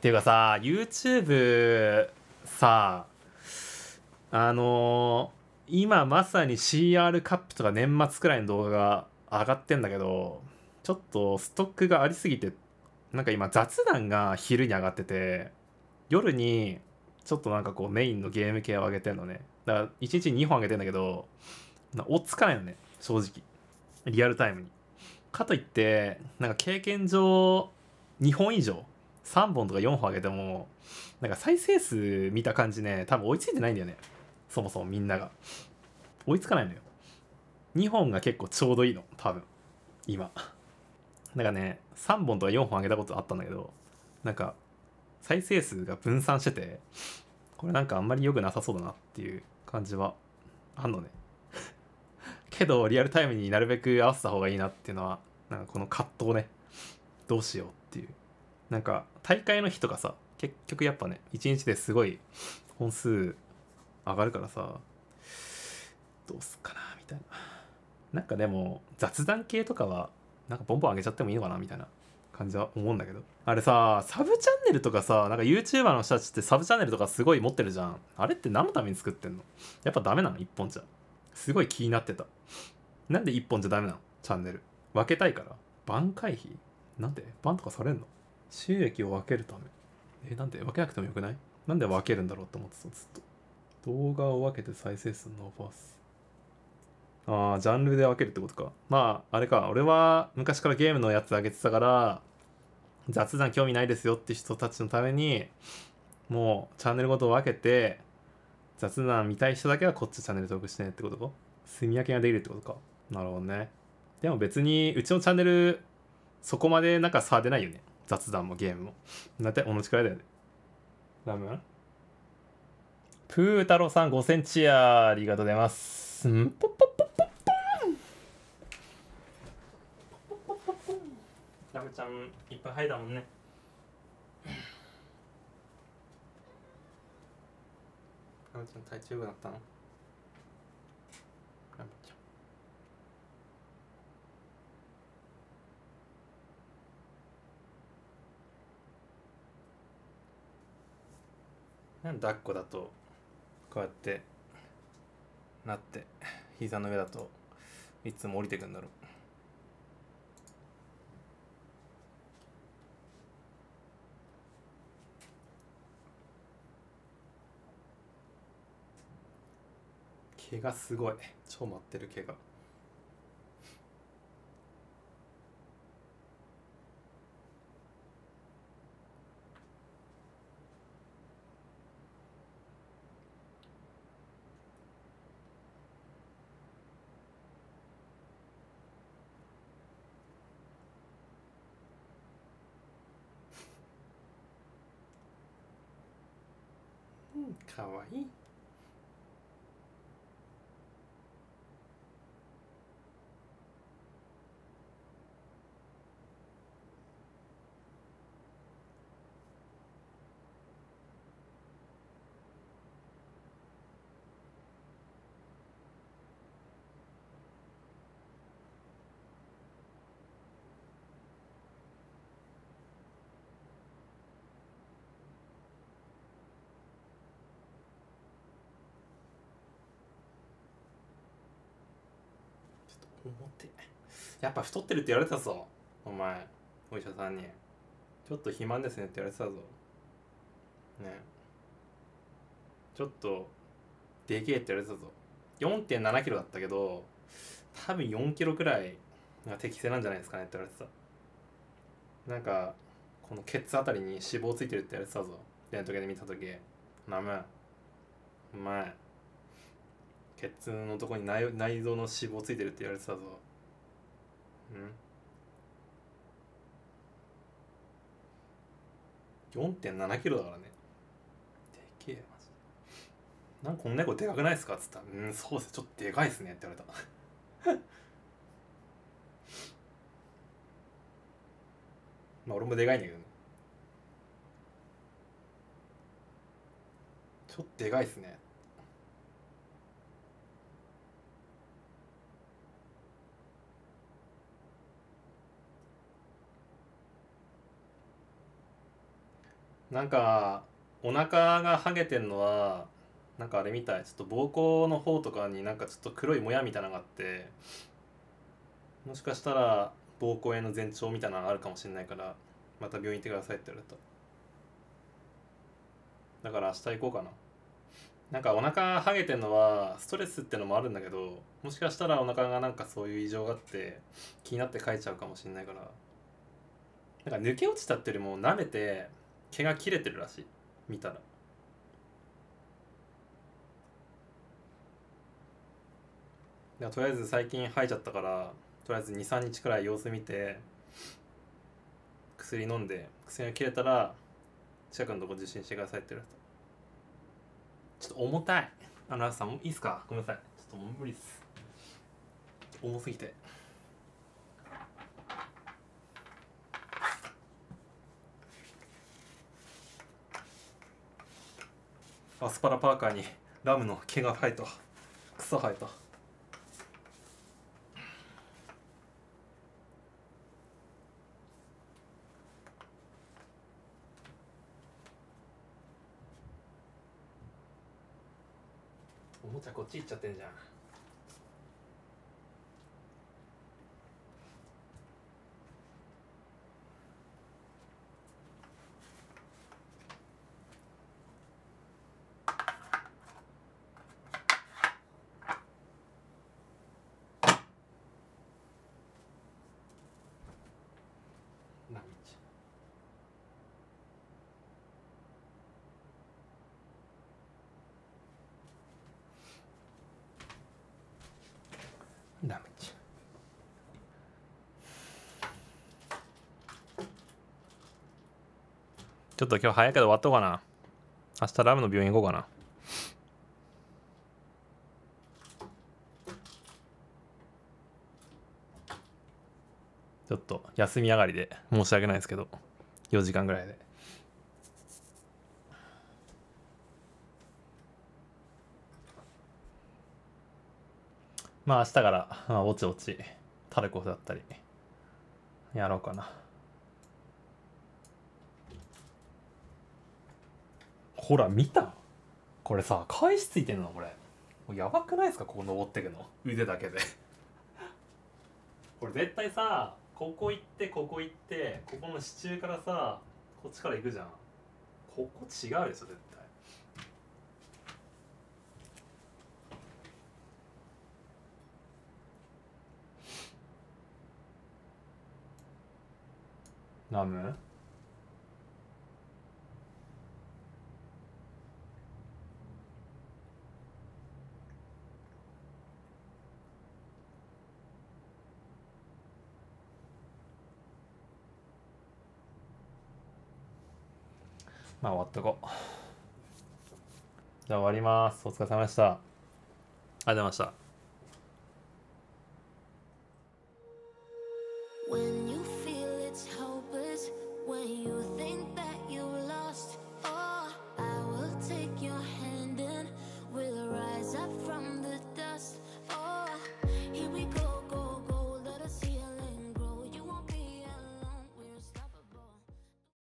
っていうかさ YouTube さあのー、今まさに CR カップとか年末くらいの動画が上がってんだけどちょっとストックがありすぎてなんか今雑談が昼に上がってて夜にちょっとなんかこうメインのゲーム系を上げてんのね。だから1日2本上げてんだけど追っつかないのね正直。リアルタイムに。かといってなんか経験上2本以上3本とか4本上げてもなんか再生数見た感じね多分追いついてないんだよね。そもそもみんなが。追いつかないのよ。2本が結構ちょうどいいの。多分。今。なんかね3本とか4本上げたことあったんだけどなんか再生数が分散しててこれなんかあんまり良くなさそうだなっていう感じはあんのね。けどリアルタイムになるべく合わせた方がいいなっていうのはなんかこの葛藤ね。どうしようっていう。なんか大会の日とかさ結局やっぱね一日ですごい本数上がるからさどうすっかなみたいな。なんかでも雑談系とかはなんかボンボン上げちゃってもいいのかなみたいな感じは思うんだけど。あれさサブチャンネルとかさなんか YouTuber の人たちってサブチャンネルとかすごい持ってるじゃん。あれって何のために作ってんの？やっぱダメなの一本じゃ。すごい気になってた。なんで一本じゃダメなの？チャンネル。分けたいから。番回避なんでバンとかされんの？収益を分けるため。えなんで分けなくてもよくない？なんで分けるんだろうって思ってた？ずっと動画を分けて再生数伸ばす。ああジャンルで分けるってことか。まああれか。俺は昔からゲームのやつ上げてたから雑談興味ないですよって人たちのためにもうチャンネルごと分けて雑談見たい人だけはこっちチャンネル登録してねってことか？住み分けができるってことか。なるほどね。でも別にうちのチャンネルそこまでなんか差出ないよね。雑談もゲームも。だって同じくらいだよね。ダメプー太郎さん5センチやありがとうございます。ん。ポッポッポッポッポンラムちゃんいっぱい吐いたもんねラムちゃん体調良くなったのラムちゃんなんで抱っこだとこうやってなって膝の上だといつも降りてくんだろう。毛がすごい。超待ってる毛が。かわいい。表やっぱ太ってるって言われてたぞ。お前お医者さんに。ちょっと肥満ですねって言われてたぞ。ね。ちょっとでけえって言われてたぞ。4 7キロだったけど多分4キロくらいが適正なんじゃないですかねって言われてた。なんかこのケツあたりに脂肪ついてるって言われてたぞ。レントゲンで見た時。なむ。お前ケツのとこに内内臓の脂肪ついてるって言われてたぞ。うん？4.7キロだからね。でけえマジで。なんかこの猫でかくないですかっつったら「うんそうですちょっとでかいっすね」って言われた。まあ俺もでかいんだけどね。ちょっとでかいっすね。なんかお腹がハゲてんのはなんかあれみたい。ちょっと膀胱の方とかになんかちょっと黒いもやみたいなのがあってもしかしたら膀胱炎の前兆みたいなのがあるかもしれないからまた病院行ってくださいって言われた。だから明日行こうかな。なんかお腹ハゲてんのはストレスってのもあるんだけどもしかしたらお腹がなんかそういう異常があって気になって書いちゃうかもしれないから。なんか抜け落ちたっていうよりも舐めて毛が切れてるらしい。見たら。いやとりあえず最近生えちゃったからとりあえず23日くらい様子見て薬飲んで薬が切れたら近くのとこ受診してくださいって言われた。ちょっと重たい。あのさんいいっすか？ごめんなさい。ちょっと無理っす。重すぎて。アスパラパーカーにラムの毛が生えた。草生えた。おもちゃこっち行っちゃってんじゃんなみちラムちちょっと今日早いけど終わっとうかな。明日ラムの病院行こうかな。ちょっと休み上がりで申し訳ないですけど4時間ぐらいで。まあ明日から、まあ、おちおちタルコフだったりやろうかな。ほら見た？これさ返しついてんの？これ。もうやばくないですか？ここ登ってくの。腕だけで。これ絶対さここ行ってここ行ってここの支柱からさこっちから行くじゃん。ここ違うでしょ絶対。ナム？まあ終わっとこう。じゃあ終わります。お疲れ様でした。ありがとうございました。